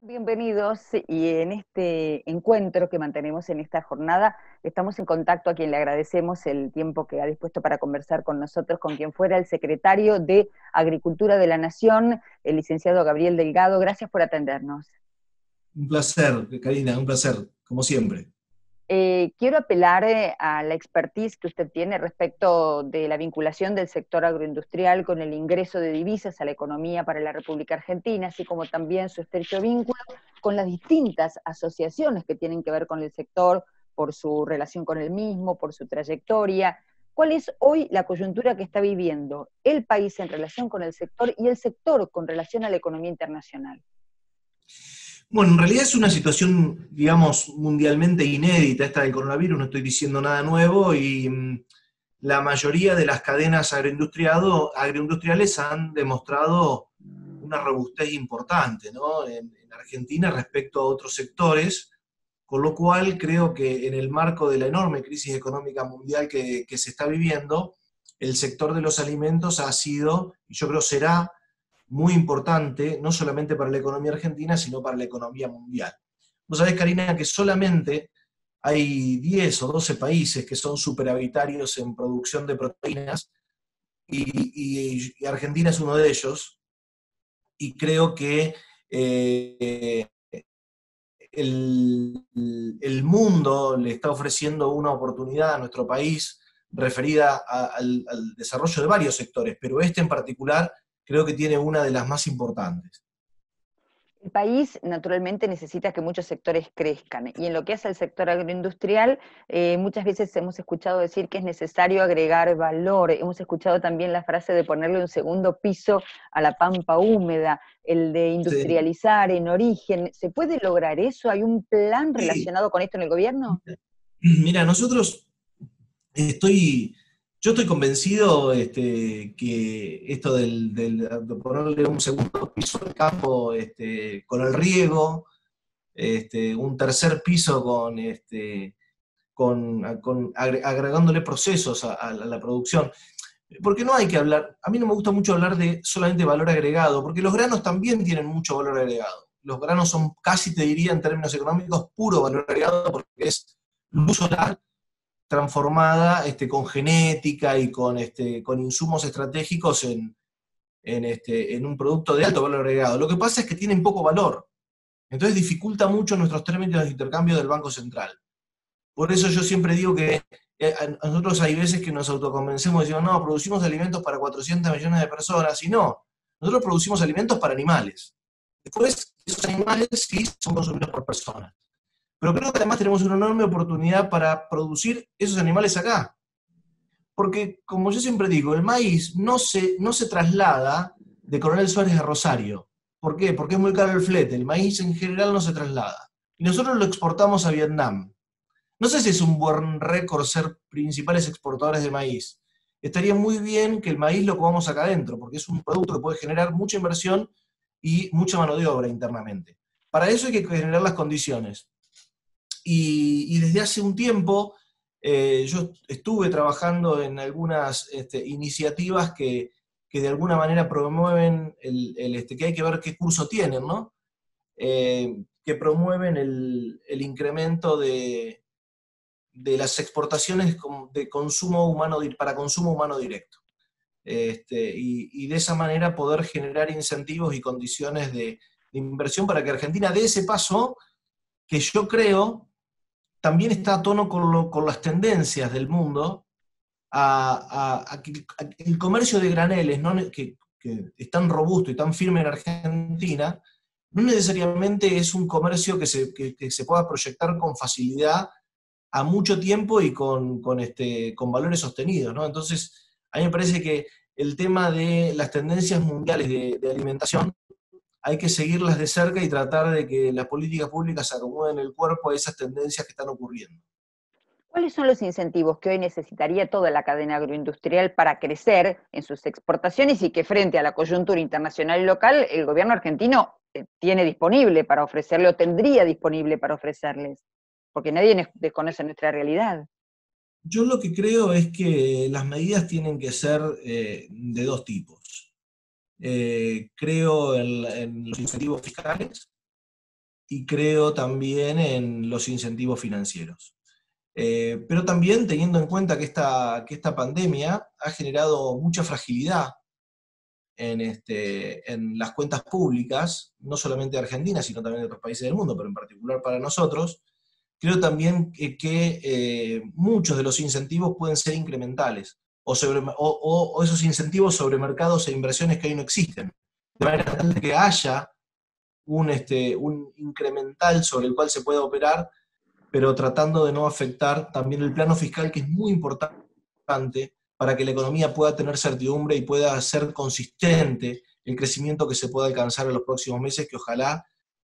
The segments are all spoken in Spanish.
Bienvenidos y en este encuentro que mantenemos en esta jornada estamos en contacto a quien le agradecemos el tiempo que ha dispuesto para conversar con nosotros, con quien fuera el secretario de Agricultura de la Nación, el licenciado Gabriel Delgado. Gracias por atendernos. Un placer, Karina, un placer, como siempre. Eh, quiero apelar eh, a la expertise que usted tiene respecto de la vinculación del sector agroindustrial con el ingreso de divisas a la economía para la República Argentina, así como también su estrecho vínculo con las distintas asociaciones que tienen que ver con el sector por su relación con el mismo, por su trayectoria. ¿Cuál es hoy la coyuntura que está viviendo el país en relación con el sector y el sector con relación a la economía internacional? Bueno, en realidad es una situación, digamos, mundialmente inédita esta del coronavirus, no estoy diciendo nada nuevo y mm, la mayoría de las cadenas agroindustriales han demostrado una robustez importante ¿no? en, Argentina respecto a otros sectores, con lo cual creo que en el marco de la enorme crisis económica mundial que, que se está viviendo, el sector de los alimentos ha sido, y yo creo será, muy importante, no solamente para la economía argentina, sino para la economía mundial. Vos sabés, Karina, que solamente hay 10 o 12 países que son superavitarios en producción de proteínas y, Argentina es uno de ellos. Y creo que eh, el, mundo le está ofreciendo una oportunidad a nuestro país referida al desarrollo de varios sectores, pero este en particular creo que tiene una de las más importantes. El país naturalmente necesita que muchos sectores crezcan y en lo que hace al sector agroindustrial eh, muchas veces hemos escuchado decir que es necesario agregar valor, hemos escuchado también la frase de ponerle un segundo piso a la pampa húmeda, el de industrializar en origen. ¿Se puede lograr eso? ¿Hay un plan relacionado con esto en el gobierno? Mira, nosotros estoy yo estoy convencido este, que esto de ponerle un segundo piso al campo este, con el riego, este, un tercer piso con, agregándole procesos a, la producción. Porque no hay que hablar, a mí no me gusta mucho hablar de solamente valor agregado, porque los granos también tienen mucho valor agregado. Los granos son casi, te diría, en términos económicos, puro valor agregado, porque es luz solar transformada este, con genética y con, este, con insumos estratégicos en, este, en un producto de alto valor agregado. Lo que pasa es que tienen poco valor. Entonces dificulta mucho nuestros términos de intercambio del Banco Central. Por eso yo siempre digo que eh, nosotros hay veces que nos autoconvencemos y decimos, no, producimos alimentos para 400 millones de personas, y no, nosotros producimos alimentos para animales. Después, esos animales sí son consumidos por personas. Pero creo que además tenemos una enorme oportunidad para producir esos animales acá. Porque, como yo siempre digo, el maíz no se, no se traslada de Coronel Suárez a Rosario. ¿Por qué? Porque es muy caro el flete. El maíz en general no se traslada. Y nosotros lo exportamos a Vietnam. No sé si es un buen récord ser principales exportadores de maíz. Estaría muy bien que el maíz lo comamos acá adentro, porque es un producto que puede generar mucha inversión y mucha mano de obra internamente. Para eso hay que generar las condiciones. Y, desde hace un tiempo eh, yo estuve trabajando en algunas este, iniciativas que, de alguna manera promueven el, este, que hay que ver qué curso tienen, ¿no? Eh, que promueven el, incremento de, de, las exportaciones de consumo humano, para consumo humano directo. Este, y, de esa manera poder generar incentivos y condiciones de inversión para que Argentina dé ese paso que yo creo también está a tono con, las tendencias del mundo, a, que el comercio de graneles, que, es tan robusto y tan firme en Argentina, no necesariamente es un comercio que se, se pueda proyectar con facilidad a mucho tiempo y con, este, con valores sostenidos. Entonces, a mí me parece que el tema de las tendencias mundiales de alimentación hay que seguirlas de cerca y tratar de que las políticas públicas se acomoden el cuerpo a esas tendencias que están ocurriendo. ¿Cuáles son los incentivos que hoy necesitaría toda la cadena agroindustrial para crecer en sus exportaciones y que frente a la coyuntura internacional y local el gobierno argentino eh, tiene disponible para ofrecerle o tendría disponible para ofrecerles? Porque nadie desconoce nuestra realidad. Yo lo que creo es que las medidas tienen que ser eh, de dos tipos. Eh, creo en, los incentivos fiscales y creo también en los incentivos financieros. Eh, pero también teniendo en cuenta que esta, que esta pandemia ha generado mucha fragilidad en, este, en las cuentas públicas, no solamente de Argentina, sino también de otros países del mundo, pero en particular para nosotros, creo también que, eh, muchos de los incentivos pueden ser incrementales, o, esos incentivos sobre mercados e inversiones que hoy no existen. De manera tal que haya un, este, un incremental sobre el cual se pueda operar, pero tratando de no afectar también el plano fiscal, que es muy importante para que la economía pueda tener certidumbre y pueda ser consistente el crecimiento que se pueda alcanzar en los próximos meses, que ojalá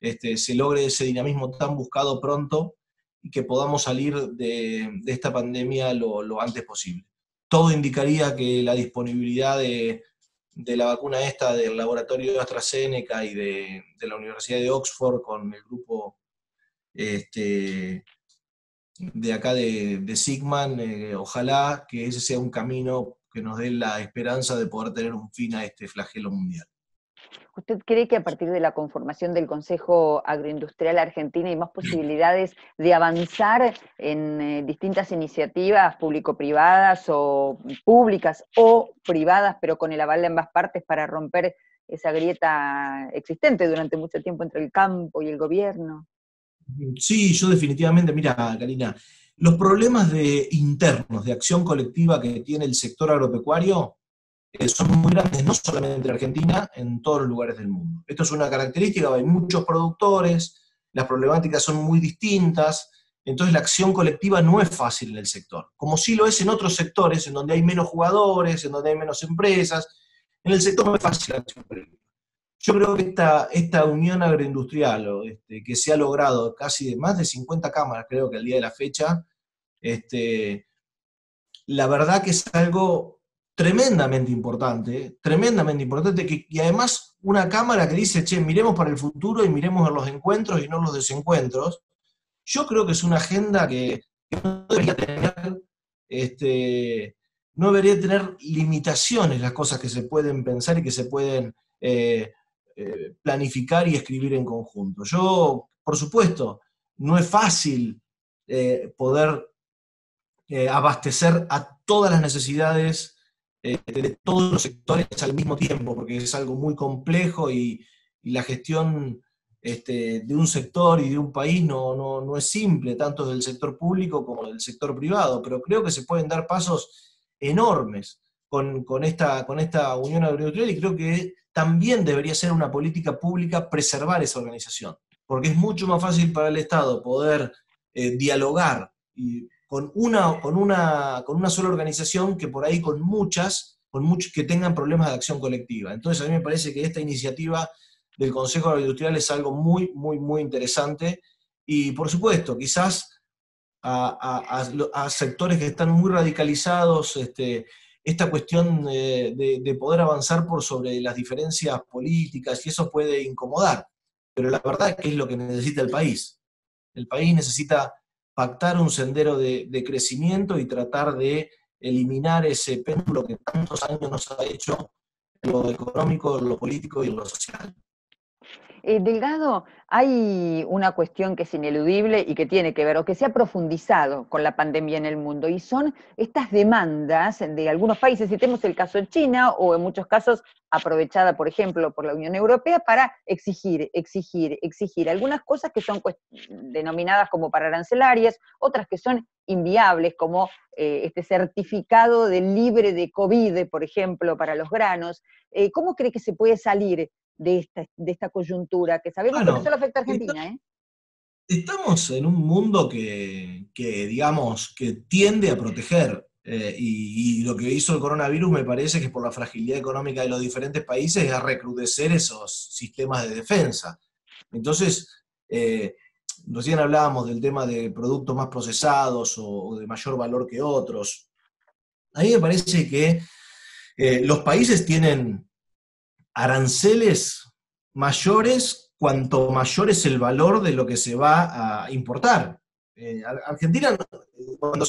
este, se logre ese dinamismo tan buscado pronto y que podamos salir de, esta pandemia lo, antes posible. Todo indicaría que la disponibilidad de, la vacuna esta del laboratorio de AstraZeneca y de, la Universidad de Oxford con el grupo este, de acá de, Sigman, eh, ojalá que ese sea un camino que nos dé la esperanza de poder tener un fin a este flagelo mundial. ¿Usted cree que a partir de la conformación del Consejo Agroindustrial Argentina hay más posibilidades de avanzar en eh, distintas iniciativas público-privadas o públicas o privadas, pero con el aval de ambas partes para romper esa grieta existente durante mucho tiempo entre el campo y el gobierno? Sí, yo definitivamente, mira, Karina, los problemas de internos, de acción colectiva que tiene el sector agropecuario son muy grandes, no solamente en Argentina, en todos los lugares del mundo. Esto es una característica, hay muchos productores, las problemáticas son muy distintas, entonces la acción colectiva no es fácil en el sector, como sí lo es en otros sectores, en donde hay menos jugadores, en donde hay menos empresas, en el sector no es fácil la acción colectiva. Yo creo que esta, esta unión agroindustrial, este, que se ha logrado casi de más de 50 cámaras, creo que al día de la fecha, este, la verdad que es algo tremendamente importante, tremendamente importante, que, y además una cámara que dice, che, miremos para el futuro y miremos los encuentros y no los desencuentros, yo creo que es una agenda que, no debería tener, este, no debería tener limitaciones las cosas que se pueden pensar y que se pueden eh, eh, planificar y escribir en conjunto. Yo, por supuesto, no es fácil eh, poder abastecer a todas las necesidades de todos los sectores al mismo tiempo, porque es algo muy complejo y, la gestión este, de un sector y de un país no, no, es simple, tanto del sector público como del sector privado, pero creo que se pueden dar pasos enormes con, con, esta, con esta unión agroindustrial y creo que también debería ser una política pública preservar esa organización, porque es mucho más fácil para el Estado poder eh, dialogar con, una, con, una, con una sola organización que por ahí con muchas, con muchos que tengan problemas de acción colectiva. Entonces a mí me parece que esta iniciativa del Consejo Agroindustrial es algo muy, muy, muy interesante y por supuesto, quizás a, sectores que están muy radicalizados, este, esta cuestión de, poder avanzar por sobre las diferencias políticas y eso puede incomodar. Pero la verdad es que es lo que necesita el país. El país necesita pactar un sendero de, crecimiento y tratar de eliminar ese péndulo que tantos años nos ha hecho en lo económico, lo político y lo social. Eh, Delgado, hay una cuestión que es ineludible y que tiene que ver, o que se ha profundizado con la pandemia en el mundo, y son estas demandas de algunos países, si tenemos el caso de China, o en muchos casos aprovechada, por ejemplo, por la Unión Europea, para exigir, exigir, exigir algunas cosas que son denominadas como pararancelarias, otras que son inviables, como eh, este certificado de libre de COVID, por ejemplo, para los granos. Eh, ¿Cómo cree que se puede salir de esta, de esta coyuntura, que sabemos que no solo afecta a Argentina. ¿eh? Estamos en un mundo que, digamos, que tiende a proteger. Eh, y, lo que hizo el coronavirus me parece que por la fragilidad económica de los diferentes países es a recrudecer esos sistemas de defensa. Entonces, eh, recién hablábamos del tema de productos más procesados o, de mayor valor que otros. A mí me parece que los países tienen aranceles mayores cuanto mayor es el valor de lo que se va a importar. Eh, Argentina, cuando,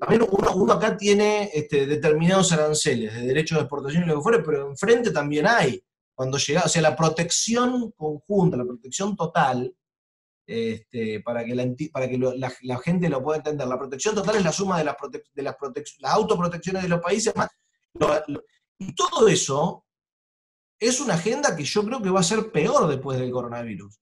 también uno, acá tiene este, determinados aranceles de derechos de exportación y lo que fuera, pero enfrente también hay. Cuando llega, o sea, la protección conjunta, la protección total, este, para que, la, para que la, gente lo pueda entender, la protección total es la suma de las, de las, las autoprotecciones de los países, y todo eso es una agenda que yo creo que va a ser peor después del coronavirus.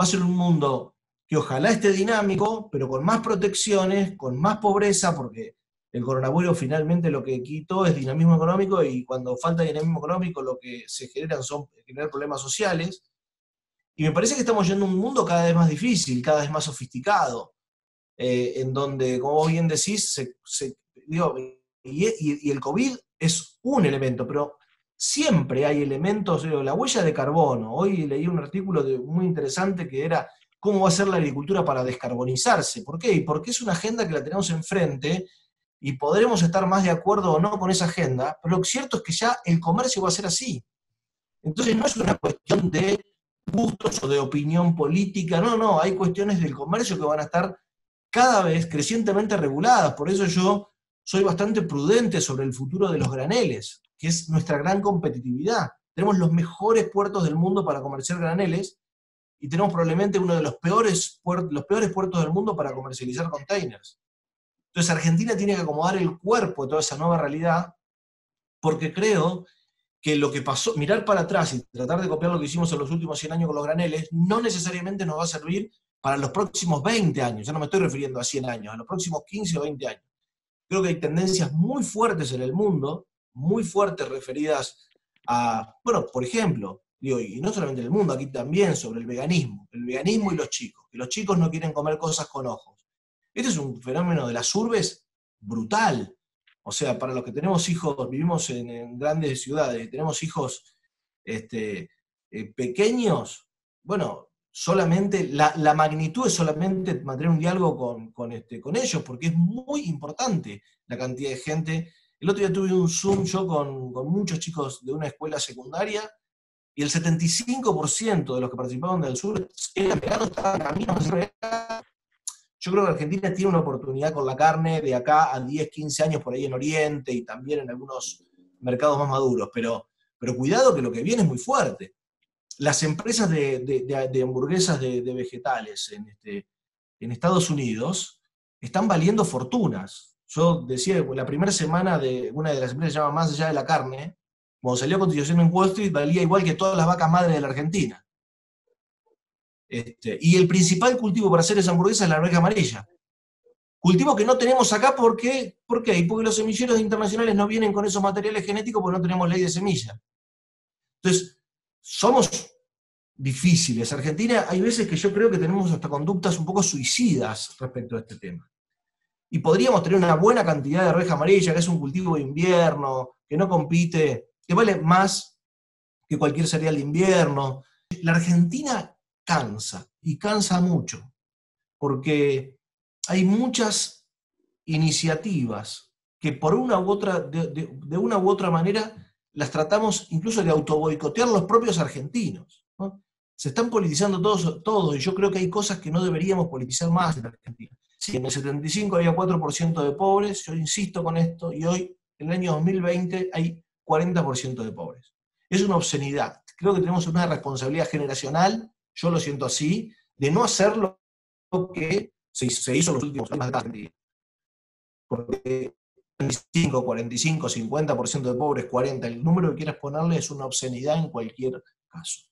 Va a ser un mundo que ojalá esté dinámico, pero con más protecciones, con más pobreza, porque el coronavirus finalmente lo que quitó es dinamismo económico y cuando falta dinamismo económico lo que se generan son problemas sociales. Y me parece que estamos yendo a un mundo cada vez más difícil, cada vez más sofisticado, eh, en donde, como bien decís, y, el COVID es un elemento, pero siempre hay elementos, la huella de carbono. Hoy leí un artículo muy interesante que era cómo va a ser la agricultura para descarbonizarse. ¿Por qué? Porque es una agenda que la tenemos enfrente y podremos estar más de acuerdo o no con esa agenda, pero lo cierto es que ya el comercio va a ser así. Entonces no es una cuestión de gustos o de opinión política, no, no, hay cuestiones del comercio que van a estar cada vez crecientemente reguladas. Por eso yo soy bastante prudente sobre el futuro de los graneles, que es nuestra gran competitividad. Tenemos los mejores puertos del mundo para comerciar graneles y tenemos probablemente uno de los peores, los peores puertos del mundo para comercializar containers. Entonces Argentina tiene que acomodar el cuerpo a toda esa nueva realidad, porque creo que lo que pasó, mirar para atrás y tratar de copiar lo que hicimos en los últimos 100 años con los graneles, no necesariamente nos va a servir para los próximos 20 años. Ya no me estoy refiriendo a 100 años, a los próximos 15 o 20 años. Creo que hay tendencias muy fuertes en el mundo, muy fuertes referidas a, bueno, por ejemplo, y no solamente en el mundo, aquí también sobre el veganismo, el veganismo y los chicos, que los chicos no quieren comer cosas con ojos. Este es un fenómeno de las urbes brutal. O sea, para los que tenemos hijos, vivimos en, grandes ciudades, tenemos hijos este, eh, pequeños, bueno, solamente, la, magnitud es solamente mantener un diálogo con, este, con ellos, porque es muy importante la cantidad de gente. El otro día tuve un Zoom yo con, muchos chicos de una escuela secundaria, y el 75% de los que participaban del sur eran veganos, estaban camino yo creo que Argentina tiene una oportunidad con la carne de acá a 10, 15 años por ahí en Oriente y también en algunos mercados más maduros, pero, pero cuidado que lo que viene es muy fuerte. Las empresas de, hamburguesas de, vegetales este, en Estados Unidos están valiendo fortunas. Yo decía, la primera semana de una de las empresas se llama Más allá de la carne, cuando salió a continuación en Wall Street, valía igual que todas las vacas madres de la Argentina. Este, y el principal cultivo para hacer esa hamburguesa es la arveja amarilla. Cultivo que no tenemos acá porque, ¿por qué? Porque los semilleros internacionales no vienen con esos materiales genéticos porque no tenemos ley de semilla. Entonces, somos difíciles. Argentina, hay veces que yo creo que tenemos hasta conductas un poco suicidas respecto a este tema. Y podríamos tener una buena cantidad de arveja amarilla, que es un cultivo de invierno, que no compite, que vale más que cualquier cereal de invierno. La Argentina cansa, y cansa mucho, porque hay muchas iniciativas que por una u otra, de, una u otra manera, las tratamos incluso de autoboicotear los propios argentinos. Se están politizando todos, todos, y yo creo que hay cosas que no deberíamos politizar más en Argentina. Si en el 75 había 4% de pobres, yo insisto con esto, y hoy, en el año 2020, hay 40% de pobres. Es una obscenidad. Creo que tenemos una responsabilidad generacional yo lo siento así, de no hacer lo que se, hizo en los últimos años de. Porque 25, 45, 50% de pobres, 40, el número que quieras ponerle es una obscenidad en cualquier caso.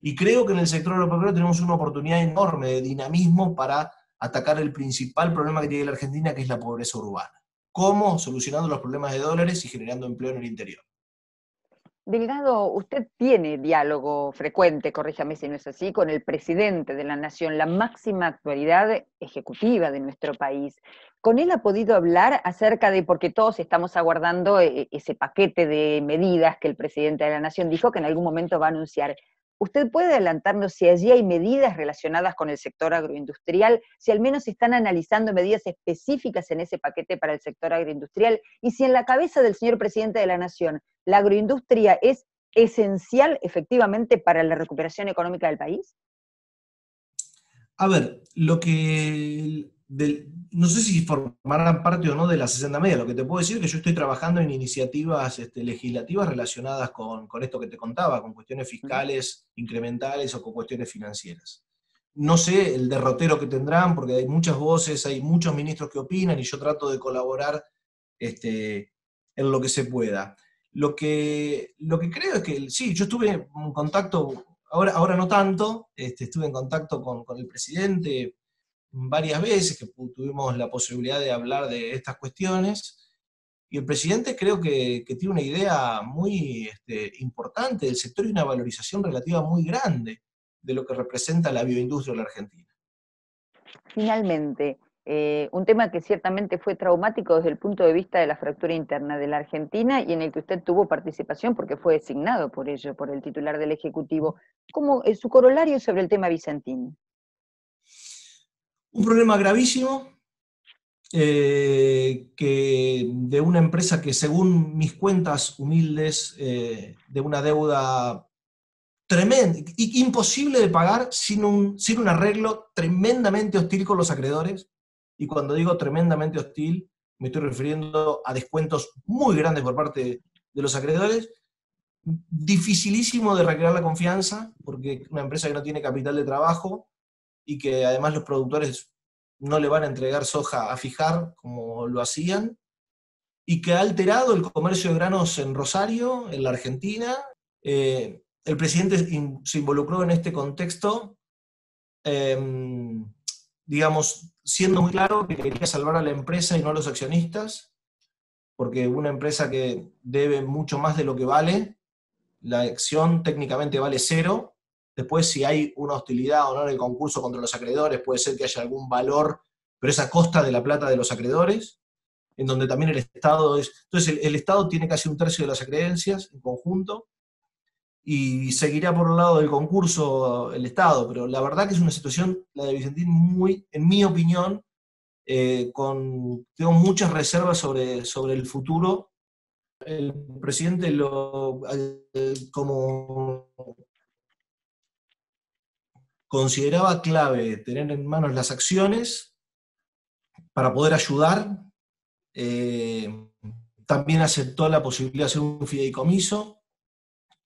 Y creo que en el sector agropecuario tenemos una oportunidad enorme de dinamismo para atacar el principal problema que tiene la Argentina, que es la pobreza urbana. ¿Cómo? Solucionando los problemas de dólares y generando empleo en el interior. Delgado, usted tiene diálogo frecuente, corríjame si no es así, con el presidente de la Nación, la máxima actualidad ejecutiva de nuestro país. ¿Con él ha podido hablar acerca de, porque todos estamos aguardando eh, ese paquete de medidas que el presidente de la Nación dijo que en algún momento va a anunciar? ¿Usted puede adelantarnos si allí hay medidas relacionadas con el sector agroindustrial, si al menos se están analizando medidas específicas en ese paquete para el sector agroindustrial y si en la cabeza del señor presidente de la Nación la agroindustria es esencial efectivamente para la recuperación económica del país? A ver, lo que no sé si formarán parte o no de la 60 media, lo que te puedo decir es que yo estoy trabajando en iniciativas este, legislativas relacionadas con, esto que te contaba, con cuestiones fiscales incrementales o con cuestiones financieras. No sé el derrotero que tendrán, porque hay muchas voces, hay muchos ministros que opinan y yo trato de colaborar este, en lo que se pueda. Lo que, lo que creo es que, sí, yo estuve en contacto, ahora, ahora no tanto, este, estuve en contacto con, con el presidente varias veces que tuvimos la posibilidad de hablar de estas cuestiones. Y el presidente creo que, tiene una idea muy este, importante del sector y una valorización relativa muy grande de lo que representa la bioindustria en la Argentina. Finalmente, eh, un tema que ciertamente fue traumático desde el punto de vista de la fractura interna de la Argentina y en el que usted tuvo participación porque fue designado por ello, por el titular del Ejecutivo. ¿Cómo su corolario sobre el tema Vicentín? Un problema gravísimo eh, que de una empresa que según mis cuentas humildes, eh, de una deuda tremenda, imposible de pagar sin un, sin un arreglo tremendamente hostil con los acreedores. Y cuando digo tremendamente hostil, me estoy refiriendo a descuentos muy grandes por parte de los acreedores. Dificilísimo de recrear la confianza, porque una empresa que no tiene capital de trabajo, y que además los productores no le van a entregar soja a fijar como lo hacían, y que ha alterado el comercio de granos en Rosario, en la Argentina. Eh, el presidente se involucró en este contexto, em, digamos, siendo muy claro que quería salvar a la empresa y no a los accionistas, porque una empresa que debe mucho más de lo que vale, la acción técnicamente vale cero, Después, si hay una hostilidad o no en el concurso contra los acreedores, puede ser que haya algún valor, pero es a costa de la plata de los acreedores, en donde también el Estado es... Entonces, el, Estado tiene casi un tercio de las acreencias en conjunto, y seguirá por un lado del concurso el Estado, pero la verdad que es una situación, la de Vicentín, muy, en mi opinión, eh, con, tengo muchas reservas sobre, sobre el futuro. El presidente lo, como consideraba clave tener en manos las acciones para poder ayudar. Eh, también aceptó la posibilidad de hacer un fideicomiso,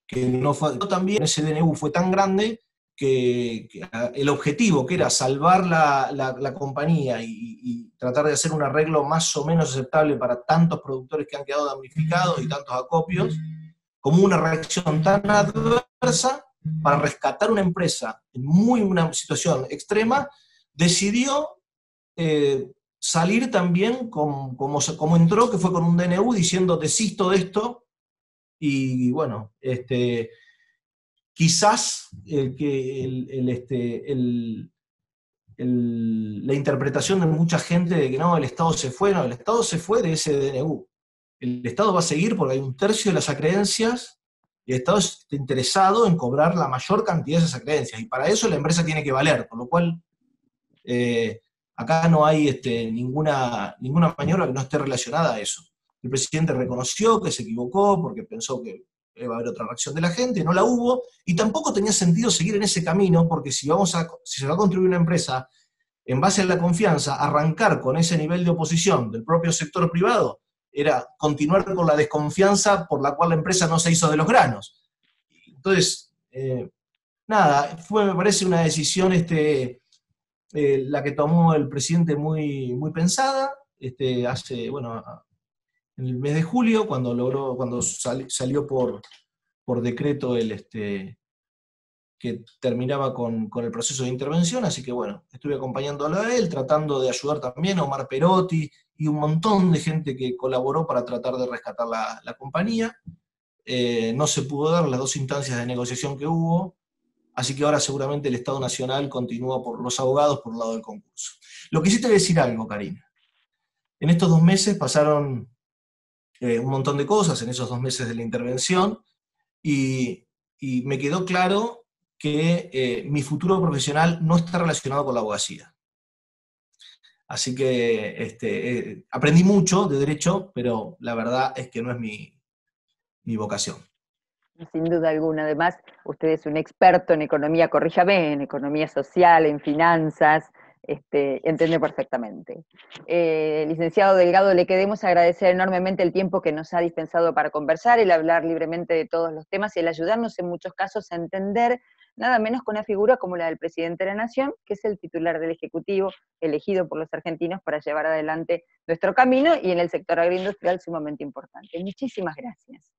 que no fue, también ese DNU fue tan grande que, el objetivo, que era salvar la, compañía y, y, tratar de hacer un arreglo más o menos aceptable para tantos productores que han quedado damnificados y tantos acopios, como una reacción tan adversa, para rescatar una empresa en muy una situación extrema, decidió eh, salir también como, como, entró, que fue con un DNU diciendo desisto de esto, y bueno, este, quizás que el, este, la interpretación de mucha gente de que no, el Estado se fue, no, el Estado se fue de ese DNU. El Estado va a seguir porque hay un tercio de las acreencias y el Estado está interesado en cobrar la mayor cantidad de esas creencias, y para eso la empresa tiene que valer, por lo cual eh, acá no hay este, ninguna, ninguna maniobra que no esté relacionada a eso. El presidente reconoció que se equivocó porque pensó que iba a haber otra reacción de la gente, no la hubo, y tampoco tenía sentido seguir en ese camino, porque si, vamos a, si se va a construir una empresa en base a la confianza, arrancar con ese nivel de oposición del propio sector privado, era continuar con la desconfianza por la cual la empresa no se hizo de los granos. Entonces, eh, nada, fue, me parece, una decisión este, eh, la que tomó el presidente muy, muy pensada, este, hace, bueno, en el mes de julio, cuando logró, cuando salió por, por decreto el, este, que terminaba con, con, el proceso de intervención, así que bueno, estuve acompañándolo a él, tratando de ayudar también a Omar Perotti, y un montón de gente que colaboró para tratar de rescatar la, compañía. Eh, no se pudo dar las dos instancias de negociación que hubo, así que ahora seguramente el Estado Nacional continúa por los abogados por el lado del concurso. Lo que sí te voy decir algo, Karina. En estos dos meses pasaron eh, un montón de cosas, en esos dos meses de la intervención, y, me quedó claro que eh, mi futuro profesional no está relacionado con la abogacía. Así que este, eh, aprendí mucho de derecho, pero la verdad es que no es mi, vocación. Sin duda alguna. Además, usted es un experto en economía, corríjame, en economía social, en finanzas, este, entiende perfectamente. Eh, licenciado Delgado, le queremos agradecer enormemente el tiempo que nos ha dispensado para conversar, el hablar libremente de todos los temas y el ayudarnos en muchos casos a entender nada menos con una figura como la del presidente de la Nación, que es el titular del Ejecutivo elegido por los argentinos para llevar adelante nuestro camino y en el sector agroindustrial sumamente importante. Muchísimas gracias.